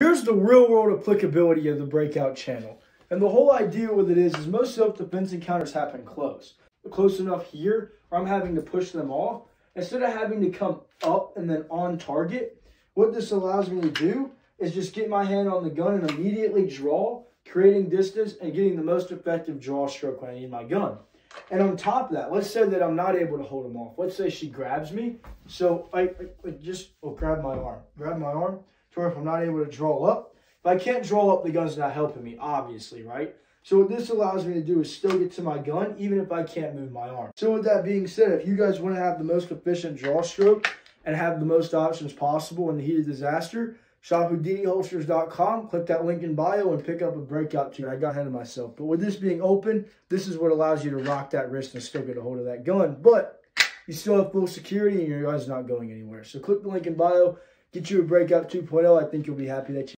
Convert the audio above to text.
Here's the real world applicability of the breakout channel. And the whole idea with it is, is most self-defense encounters happen close. Close enough here where I'm having to push them off. Instead of having to come up and then on target, what this allows me to do is just get my hand on the gun and immediately draw, creating distance and getting the most effective draw stroke when I need my gun. And on top of that, let's say that I'm not able to hold him off. Let's say she grabs me. So I, I, I just will grab my arm, grab my arm where if I'm not able to draw up, if I can't draw up, the gun's not helping me, obviously, right? So what this allows me to do is still get to my gun, even if I can't move my arm. So with that being said, if you guys want to have the most efficient draw stroke and have the most options possible in the heat of disaster, shop HoudiniHolsters.com, click that link in bio, and pick up a breakout tool. I got ahead of myself. But with this being open, this is what allows you to rock that wrist and still get a hold of that gun. But you still have full security and your gun's not going anywhere. So click the link in bio, get you a breakout 2.0. I think you'll be happy that you